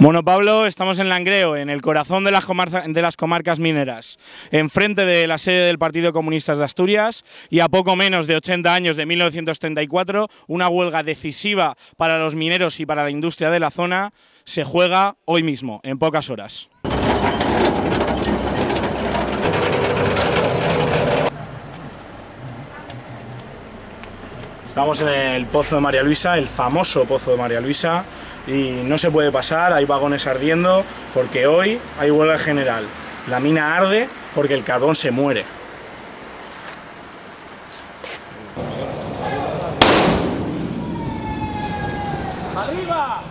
Bueno, Pablo, estamos en Langreo, en el corazón de las, comarcas mineras, enfrente de la sede del Partido Comunista de Asturias y a poco menos de 80 años de 1934, una huelga decisiva para los mineros y para la industria de la zona se juega hoy mismo, en pocas horas. Estamos en el Pozo de María Luisa, el famoso Pozo de María Luisa, y no se puede pasar, hay vagones ardiendo, porque hoy hay huelga general. La mina arde porque el carbón se muere. ¡Arriba!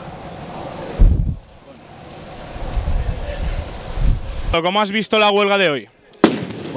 ¿Cómo has visto la huelga de hoy?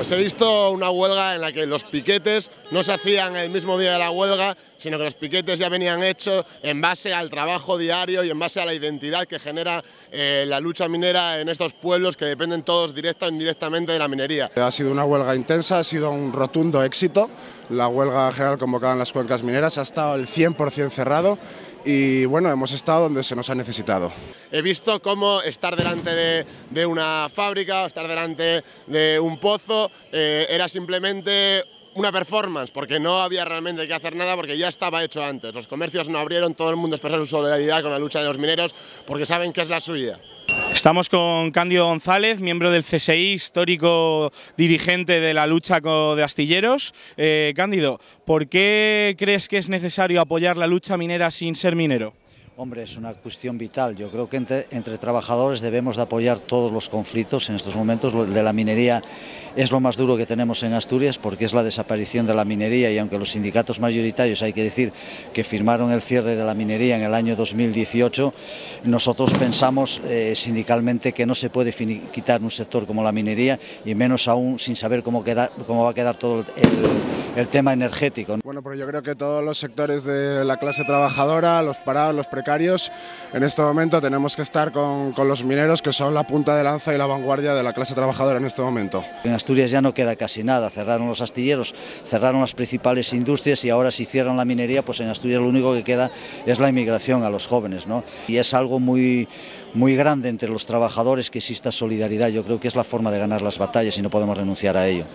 Pues he visto una huelga en la que los piquetes no se hacían el mismo día de la huelga, sino que los piquetes ya venían hechos en base al trabajo diario y en base a la identidad que genera eh, la lucha minera en estos pueblos que dependen todos directa o indirectamente de la minería. Ha sido una huelga intensa, ha sido un rotundo éxito. La huelga general convocada en las cuencas mineras ha estado el 100% cerrado y bueno, hemos estado donde se nos ha necesitado. He visto cómo estar delante de, una fábrica o estar delante de un pozo eh, era simplemente una performance, porque no había realmente que hacer nada porque ya estaba hecho antes. Los comercios no abrieron, todo el mundo expresó su solidaridad con la lucha de los mineros porque saben que es la suya. Estamos con Candio González, miembro del CSI, histórico dirigente de la lucha de astilleros. Eh, Cándido, ¿por qué crees que es necesario apoyar la lucha minera sin ser minero? Hombre, es una cuestión vital. Yo creo que entre, trabajadores debemos de apoyar todos los conflictos en estos momentos. Lo de la minería es lo más duro que tenemos en Asturias porque es la desaparición de la minería y aunque los sindicatos mayoritarios hay que decir que firmaron el cierre de la minería en el año 2018, nosotros pensamos eh, sindicalmente que no se puede quitar un sector como la minería y menos aún sin saber cómo, cómo va a quedar todo el, el tema energético. Bueno, pero yo creo que todos los sectores de la clase trabajadora, los parados, los en este momento tenemos que estar con, los mineros que son la punta de lanza y la vanguardia de la clase trabajadora en este momento. En Asturias ya no queda casi nada, cerraron los astilleros, cerraron las principales industrias y ahora si cierran la minería, pues en Asturias lo único que queda es la inmigración a los jóvenes. ¿no? Y es algo muy muy grande entre los trabajadores que exista solidaridad. Yo creo que es la forma de ganar las batallas y no podemos renunciar a ello.